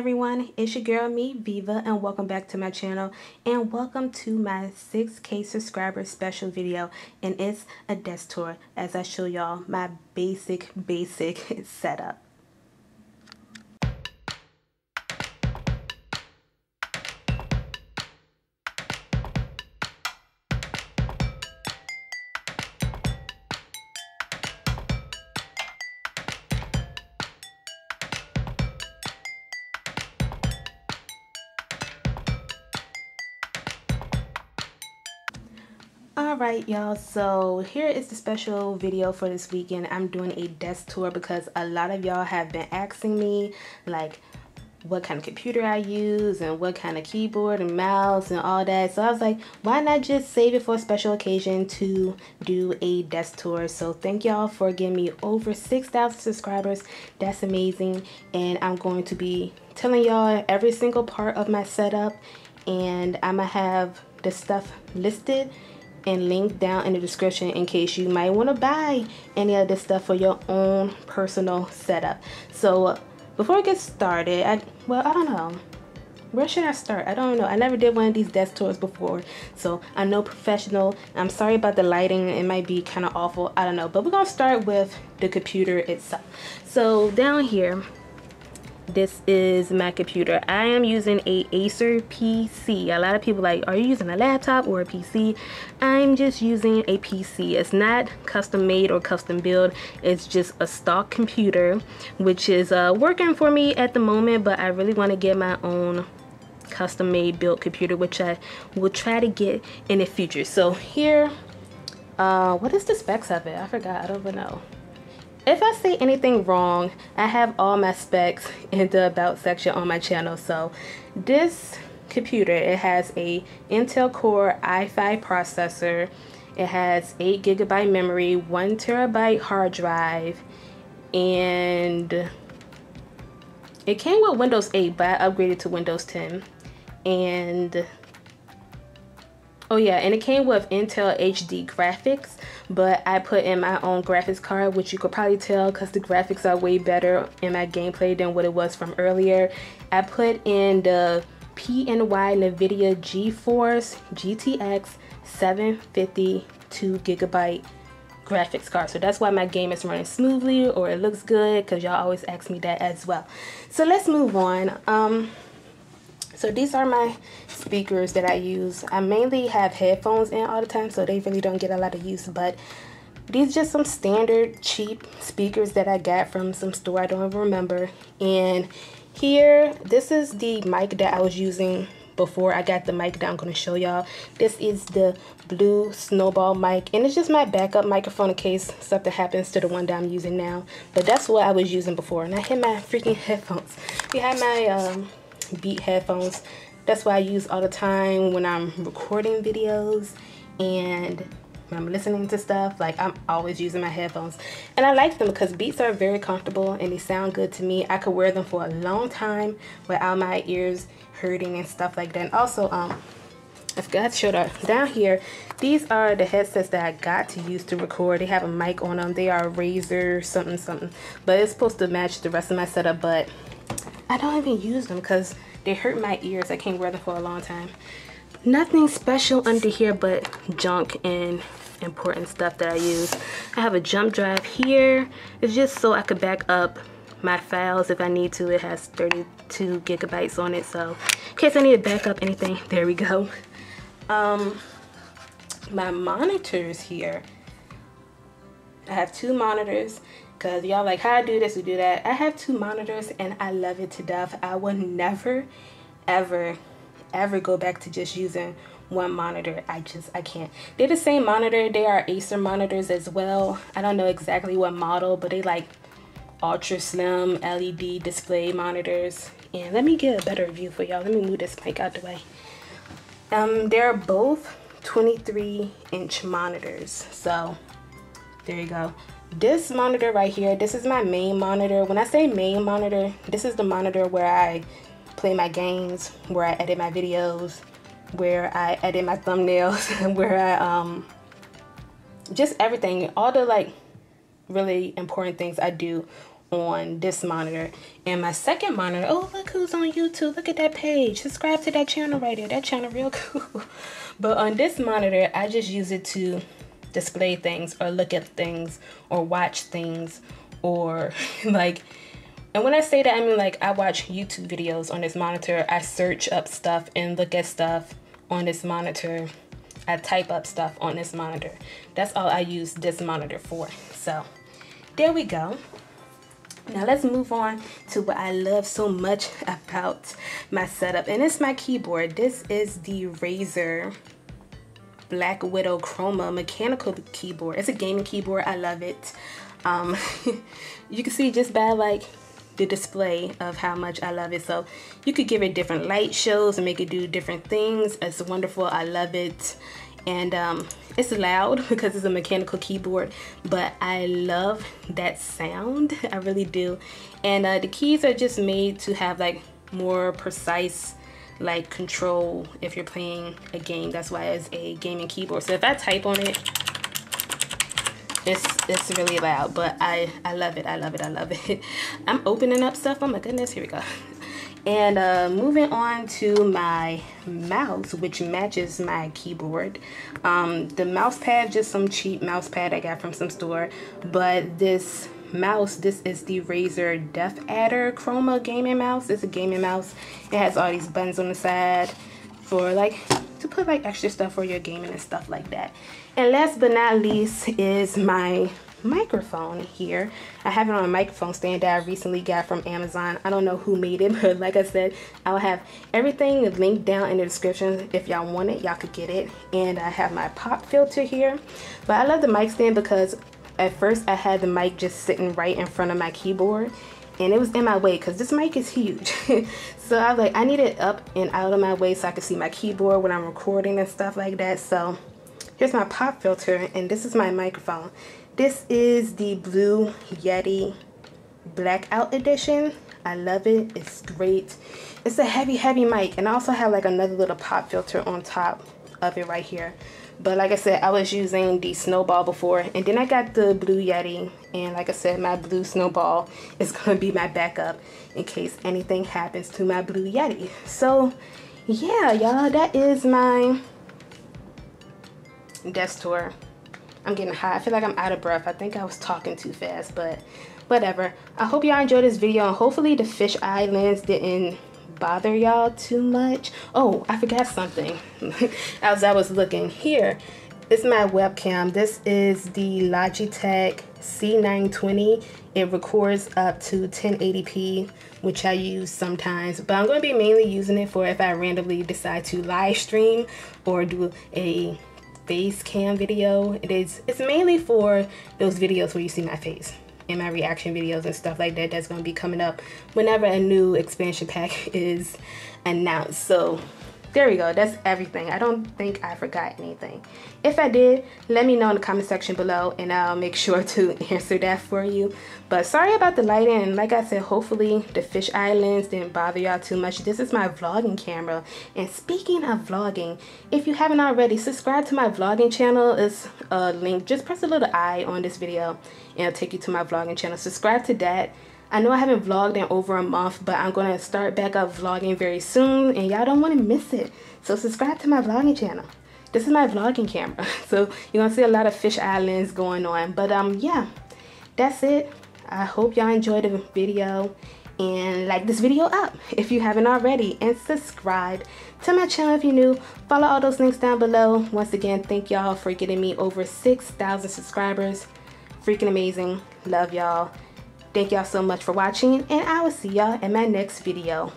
everyone, it's your girl me Viva and welcome back to my channel. And welcome to my 6k subscriber special video. And it's a desk tour as I show y'all my basic basic setup. Alright y'all, so here is the special video for this weekend. I'm doing a desk tour because a lot of y'all have been asking me like what kind of computer I use and what kind of keyboard and mouse and all that. So I was like, why not just save it for a special occasion to do a desk tour. So thank y'all for giving me over 6,000 subscribers. That's amazing. And I'm going to be telling y'all every single part of my setup and I'm to have the stuff listed and link down in the description in case you might want to buy any of this stuff for your own personal setup. So before I get started, I well, I don't know. Where should I start? I don't know. I never did one of these desk tours before, so I'm no professional. I'm sorry about the lighting. It might be kind of awful. I don't know. But we're going to start with the computer itself. So down here, this is my computer. I am using a acer pc a lot of people like are you using a laptop or a pc i'm just using a pc it's not custom made or custom built. It's just a stock computer which is uh, working for me at the moment but i really want to get my own custom made built computer which i will try to get in the future. So here uh, what is the specs of it? I forgot. I don't even know if I say anything wrong, I have all my specs in the about section on my channel. So this computer, it has a Intel Core i5 processor. It has 8 gigabyte memory, 1 terabyte hard drive, and it came with Windows 8, but I upgraded to Windows 10. And Oh yeah, and it came with Intel HD graphics, but I put in my own graphics card, which you could probably tell because the graphics are way better in my gameplay than what it was from earlier. I put in the PNY NVIDIA GeForce GTX 750 2 gigabyte graphics card. So that's why my game is running smoothly or it looks good because y'all always ask me that as well. So let's move on. Um, so these are my speakers that I use. I mainly have headphones in all the time, so they really don't get a lot of use, but these just some standard cheap speakers that I got from some store I don't even remember. And here, this is the mic that I was using before I got the mic that I'm going to show y'all. This is the Blue Snowball mic, and it's just my backup microphone in case something happens to the one that I'm using now. But that's what I was using before, and I hit my freaking headphones. We have my um, Beat headphones. That's what I use all the time when I'm recording videos and when I'm listening to stuff. Like I'm always using my headphones. And I like them because Beats are very comfortable and they sound good to me. I could wear them for a long time without my ears hurting and stuff like that. And also, um, I forgot to show that down here. These are the headsets that I got to use to record. They have a mic on them. They are Razer something something. But it's supposed to match the rest of my setup. But I don't even use them because they hurt my ears. I can't wear them for a long time. Nothing special under here but junk and important stuff that I use. I have a jump drive here. It's just so I could back up my files if I need to. It has 32 gigabytes on it. So in case I need to back up anything, there we go. Um, my monitors here. I have two monitors because y'all like how I do this, we do that. I have two monitors and I love it to death. I will never, ever, ever go back to just using one monitor. I just, I can't. They're the same monitor. They are Acer monitors as well. I don't know exactly what model, but they like ultra slim LED display monitors. And let me get a better view for y'all. Let me move this mic out the way. Um, they're both 23 inch monitors. So there you go this monitor right here this is my main monitor when i say main monitor this is the monitor where i play my games where i edit my videos where i edit my thumbnails where i um just everything all the like really important things i do on this monitor. And my second monitor, oh, look who's on YouTube. Look at that page. Subscribe to that channel right there. That channel real cool. but on this monitor, I just use it to display things or look at things or watch things or like and when I say that, I mean like I watch YouTube videos on this monitor. I search up stuff and look at stuff on this monitor. I type up stuff on this monitor. That's all I use this monitor for. So there we go. Now let's move on to what I love so much about my setup. And it's my keyboard. This is the Razer BlackWidow Chroma mechanical keyboard. It's a gaming keyboard. I love it. Um, you can see just by like the display of how much I love it. So you could give it different light shows and make it do different things. It's wonderful. I love it. And um, it's loud because it's a mechanical keyboard, but I love that sound. I really do. And uh, the keys are just made to have like more precise like control if you're playing a game. That's why it's a gaming keyboard. So if I type on it, it's it's really loud, but I I love it. I love it. I love it. I'm opening up stuff. Oh my goodness, here we go. And uh, moving on to my mouse, which matches my keyboard. Um, the mouse pad, just some cheap mouse pad I got from some store, but this mouse, this is the Razer DeathAdder Chroma gaming mouse. It's a gaming mouse. It has all these buttons on the side for like to put like extra stuff for your gaming and stuff like that. And last but not least is my microphone here. I have it on a microphone stand that I recently got from Amazon. I don't know who made it, but like I said, I'll have everything linked down in the description. If y'all want it, y'all could get it. And I have my pop filter here. But I love the mic stand because at first I had the mic just sitting right in front of my keyboard and it was in my way because this mic is huge. so I was like, I need it up and out of my way so I can see my keyboard when I'm recording and stuff like that. So here's my pop filter and this is my microphone. This is the Blue Yeti Blackout Edition. I love it. It's great. It's a heavy, heavy mic. And I also have like another little pop filter on top of it right here. But like I said, I was using the Snowball before. And then I got the Blue Yeti. And like I said, my Blue Snowball is to be my backup in case anything happens to my Blue Yeti. So yeah, y'all, that is my desk tour. I'm getting high. I feel like I'm out of breath. I think I was talking too fast, but whatever. I hope y'all enjoyed this video and hopefully the fish eye lens didn't bother y'all too much. Oh, I forgot something as I was looking here. My webcam. This is the Logitech C920. It records up to 1080p, which I use sometimes, but I'm going to be mainly using it for if I randomly decide to live stream or do a face cam video. It is it's mainly for those videos where you see my face in my reaction videos and stuff like that that's going to be coming up whenever a new expansion pack is announced. So there we go. That's everything. I don't think I forgot anything. If I did, let me know in the comment section below and I'll make sure to answer that for you. But sorry about the lighting. And like I said, hopefully the fish eye lens didn't bother y'all too much. This is my vlogging camera. And speaking of vlogging, if you haven't already, subscribe to my vlogging channel. It's a link. Just press a little I on this video and it'll take you to my vlogging channel. Subscribe to that I know I haven't vlogged in over a month, but I'm going to start back up vlogging very soon, and y'all don't want to miss it. So subscribe to my vlogging channel. This is my vlogging camera, so you're going to see a lot of fish eye lens going on. But um, yeah, that's it. I hope y'all enjoyed the video and like this video up if you haven't already and subscribe to my channel if you're new follow all those links down below once again thank y'all for getting me over 6,000 subscribers freaking amazing love y'all Thank y'all so much for watching, and I will see y'all in my next video.